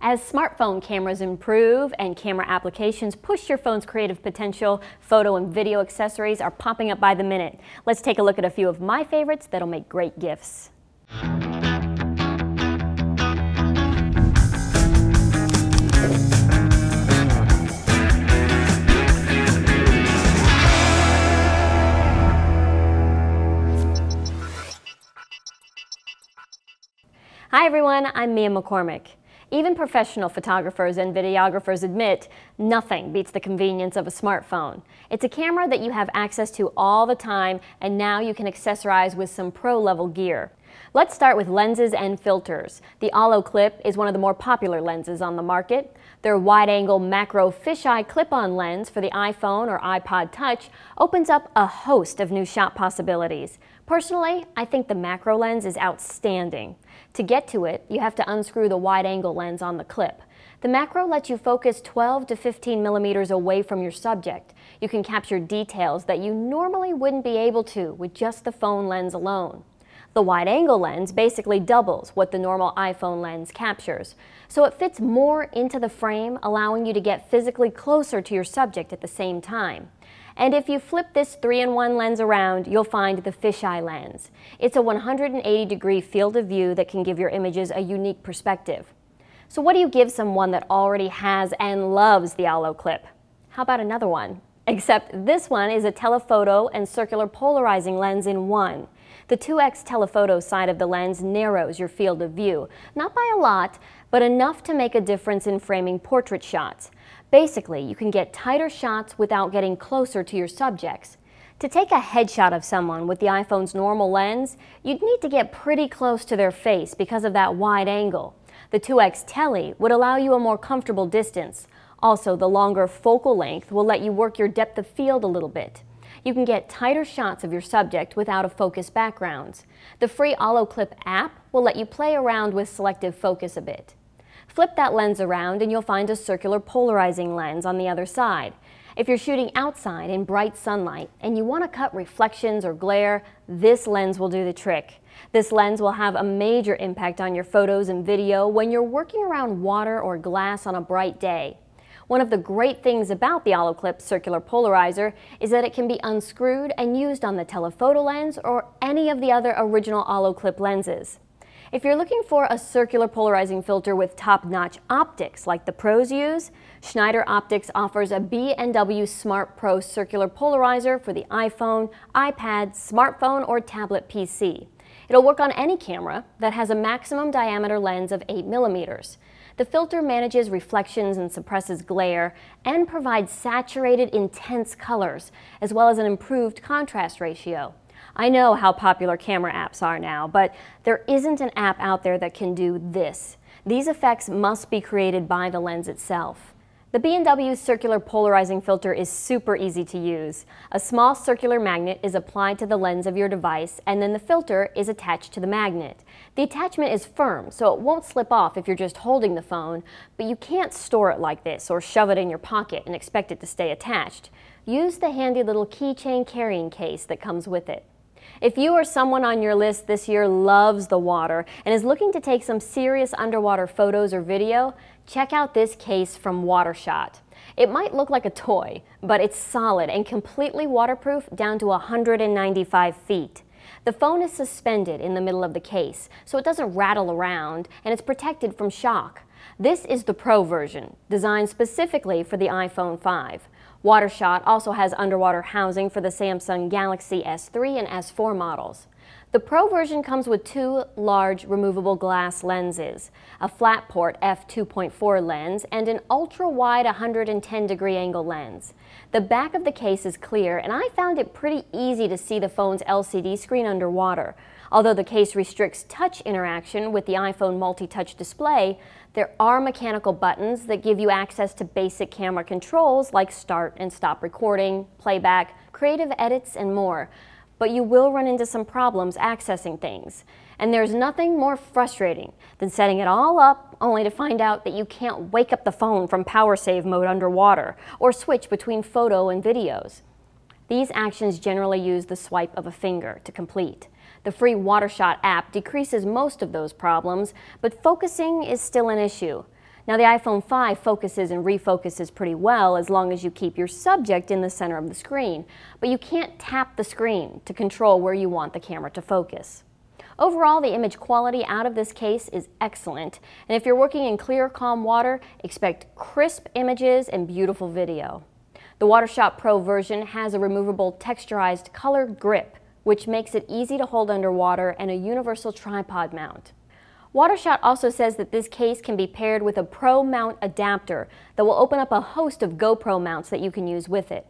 As smartphone cameras improve and camera applications push your phone's creative potential, photo and video accessories are popping up by the minute. Let's take a look at a few of my favorites that'll make great gifts. Hi everyone, I'm Mia McCormick. Even professional photographers and videographers admit nothing beats the convenience of a smartphone. It's a camera that you have access to all the time and now you can accessorize with some pro-level gear. Let's start with lenses and filters. The Olloclip is one of the more popular lenses on the market. Their wide-angle macro fisheye clip-on lens for the iPhone or iPod Touch opens up a host of new shot possibilities. Personally, I think the macro lens is outstanding. To get to it, you have to unscrew the wide-angle lens on the clip. The macro lets you focus 12 to 15 millimeters away from your subject. You can capture details that you normally wouldn't be able to with just the phone lens alone. The wide-angle lens basically doubles what the normal iPhone lens captures, so it fits more into the frame, allowing you to get physically closer to your subject at the same time. And if you flip this 3-in-1 lens around, you'll find the fisheye lens. It's a 180 degree field of view that can give your images a unique perspective. So what do you give someone that already has and loves the Olloclip? How about another one? Except this one is a telephoto and circular polarizing lens in one. The 2x telephoto side of the lens narrows your field of view, not by a lot, but enough to make a difference in framing portrait shots. Basically, you can get tighter shots without getting closer to your subjects. To take a headshot of someone with the iPhone's normal lens, you'd need to get pretty close to their face because of that wide angle. The 2x Tele would allow you a more comfortable distance. Also, the longer focal length will let you work your depth of field a little bit. You can get tighter shots of your subject without a focus background. The free Olloclip app will let you play around with selective focus a bit. Flip that lens around and you'll find a circular polarizing lens on the other side. If you're shooting outside in bright sunlight and you want to cut reflections or glare, this lens will do the trick. This lens will have a major impact on your photos and video when you're working around water or glass on a bright day. One of the great things about the Olloclip circular polarizer is that it can be unscrewed and used on the telephoto lens or any of the other original Olloclip lenses. If you're looking for a circular polarizing filter with top-notch optics like the pros use, Schneider Optics offers a B+W Smart Pro circular polarizer for the iPhone, iPad, smartphone, or tablet PC. It'll work on any camera that has a maximum diameter lens of 8 millimeters. The filter manages reflections and suppresses glare and provides saturated, intense colors, as well as an improved contrast ratio. I know how popular camera apps are now, but there isn't an app out there that can do this. These effects must be created by the lens itself. The B+W circular polarizing filter is super easy to use. A small circular magnet is applied to the lens of your device and then the filter is attached to the magnet. The attachment is firm so it won't slip off if you're just holding the phone, but you can't store it like this or shove it in your pocket and expect it to stay attached. Use the handy little keychain carrying case that comes with it. If you or someone on your list this year loves the water and is looking to take some serious underwater photos or video, check out this case from Watershot. It might look like a toy, but it's solid and completely waterproof down to 195 feet. The phone is suspended in the middle of the case, so it doesn't rattle around and it's protected from shock. This is the Pro version, designed specifically for the iPhone 5. Watershot also has underwater housing for the Samsung Galaxy S3 and S4 models. The Pro version comes with two large removable glass lenses, a flat port f2.4 lens, and an ultra-wide 110 degree angle lens. The back of the case is clear, and I found it pretty easy to see the phone's LCD screen underwater. Although the case restricts touch interaction with the iPhone multi-touch display, there are mechanical buttons that give you access to basic camera controls like start and stop recording, playback, creative edits, and more. But you will run into some problems accessing things. And there's nothing more frustrating than setting it all up only to find out that you can't wake up the phone from power save mode underwater or switch between photo and videos. These actions generally use the swipe of a finger to complete. The free Watershot app decreases most of those problems, but focusing is still an issue. Now the iPhone 5 focuses and refocuses pretty well as long as you keep your subject in the center of the screen, but you can't tap the screen to control where you want the camera to focus. Overall, the image quality out of this case is excellent, and if you're working in clear, calm water, expect crisp images and beautiful video. The WaterShot Pro version has a removable texturized color grip, which makes it easy to hold underwater and a universal tripod mount. WaterShot also says that this case can be paired with a Pro mount adapter that will open up a host of GoPro mounts that you can use with it.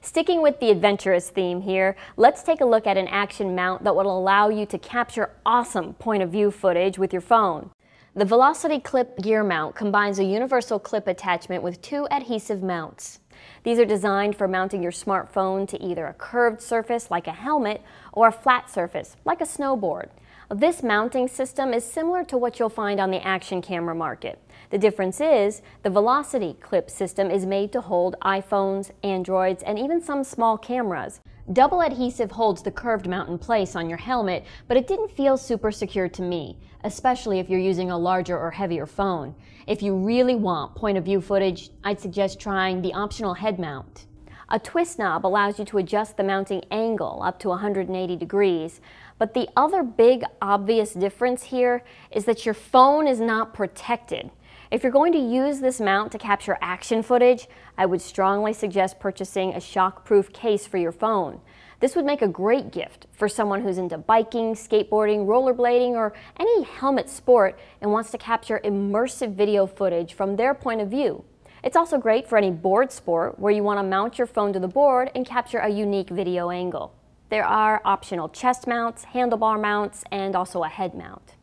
Sticking with the adventurous theme here, let's take a look at an action mount that will allow you to capture awesome point of view footage with your phone. The Velocity Clip gear mount combines a universal clip attachment with two adhesive mounts. These are designed for mounting your smartphone to either a curved surface like a helmet or a flat surface like a snowboard. This mounting system is similar to what you'll find on the action camera market. The difference is the Velocity clip system is made to hold iPhones, Androids, and even some small cameras. Double adhesive holds the curved mount in place on your helmet, but it didn't feel super secure to me, especially if you're using a larger or heavier phone. If you really want point of view footage, I'd suggest trying the optional head mount. A twist knob allows you to adjust the mounting angle up to 180 degrees, but the other big obvious difference here is that your phone is not protected. If you're going to use this mount to capture action footage, I would strongly suggest purchasing a shockproof case for your phone. This would make a great gift for someone who's into biking, skateboarding, rollerblading, or any helmet sport and wants to capture immersive video footage from their point of view. It's also great for any board sport where you want to mount your phone to the board and capture a unique video angle. There are optional chest mounts, handlebar mounts, and also a head mount.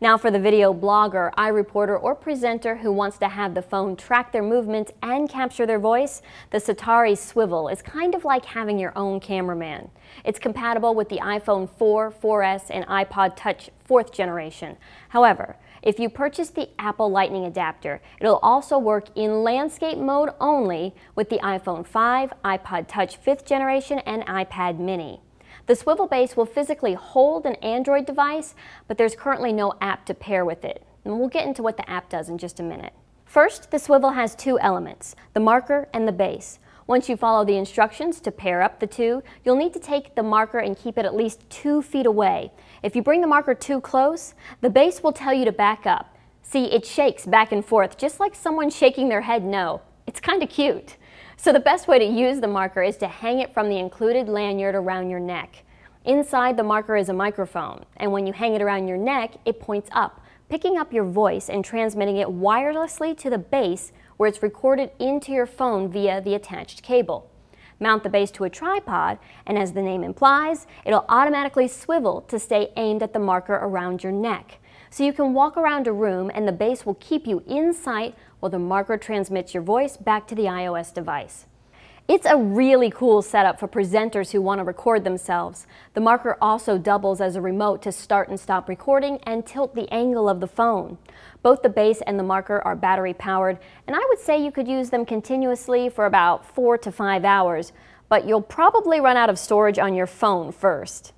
Now for the video blogger, iReporter, or presenter who wants to have the phone track their movements and capture their voice, the Satarii Swivl is kind of like having your own cameraman. It's compatible with the iPhone 4, 4S, and iPod Touch 4th generation. However, if you purchase the Apple Lightning adapter, it'll also work in landscape mode only with the iPhone 5, iPod Touch 5th generation, and iPad mini. The swivel base will physically hold an Android device, but there's currently no app to pair with it. And we'll get into what the app does in just a minute. First, the swivel has two elements, the marker and the base. Once you follow the instructions to pair up the two, you'll need to take the marker and keep it at least two feet away. If you bring the marker too close, the base will tell you to back up. See, it shakes back and forth, just like someone shaking their head no. It's kind of cute. So the best way to use the marker is to hang it from the included lanyard around your neck. Inside the marker is a microphone, and when you hang it around your neck, it points up, picking up your voice and transmitting it wirelessly to the base where it's recorded into your phone via the attached cable. Mount the base to a tripod, and as the name implies, it'll automatically swivel to stay aimed at the marker around your neck. So you can walk around a room and the base will keep you in sight while the marker transmits your voice back to the iOS device. It's a really cool setup for presenters who want to record themselves. The marker also doubles as a remote to start and stop recording and tilt the angle of the phone. Both the base and the marker are battery powered, and I would say you could use them continuously for about four to five hours, but you'll probably run out of storage on your phone first.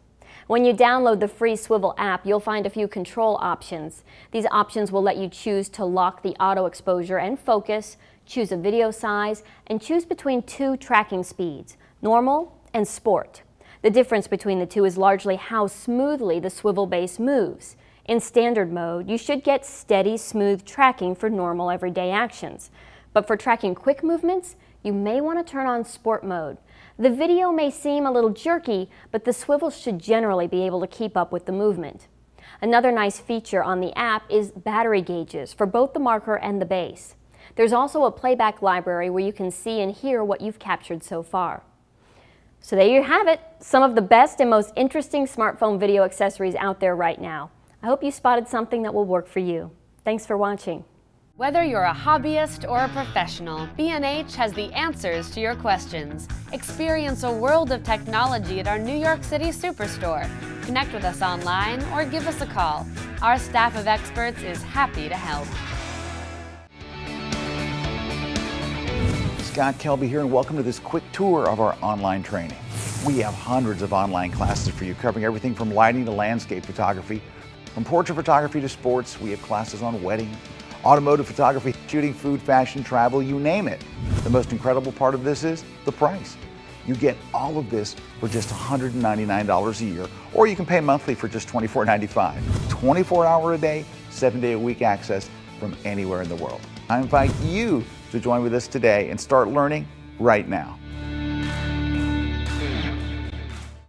When you download the free Swivl app, you'll find a few control options. These options will let you choose to lock the auto exposure and focus, choose a video size, and choose between two tracking speeds, normal and sport. The difference between the two is largely how smoothly the swivel base moves. In standard mode, you should get steady, smooth tracking for normal everyday actions. But for tracking quick movements, you may want to turn on sport mode. The video may seem a little jerky, but the swivel should generally be able to keep up with the movement. Another nice feature on the app is battery gauges for both the marker and the base. There's also a playback library where you can see and hear what you've captured so far. So there you have it, some of the best and most interesting smartphone video accessories out there right now. I hope you spotted something that will work for you. Thanks for watching. Whether you're a hobbyist or a professional, B&H has the answers to your questions. Experience a world of technology at our New York City Superstore. Connect with us online or give us a call. Our staff of experts is happy to help. Scott Kelby here and welcome to this quick tour of our online training. We have hundreds of online classes for you covering everything from lighting to landscape photography. From portrait photography to sports, we have classes on wedding, automotive photography, shooting food, fashion, travel, you name it. The most incredible part of this is the price. You get all of this for just $199 a year, or you can pay monthly for just $24.95. 24 hour a day, seven day a week access from anywhere in the world. I invite you to join with us today and start learning right now.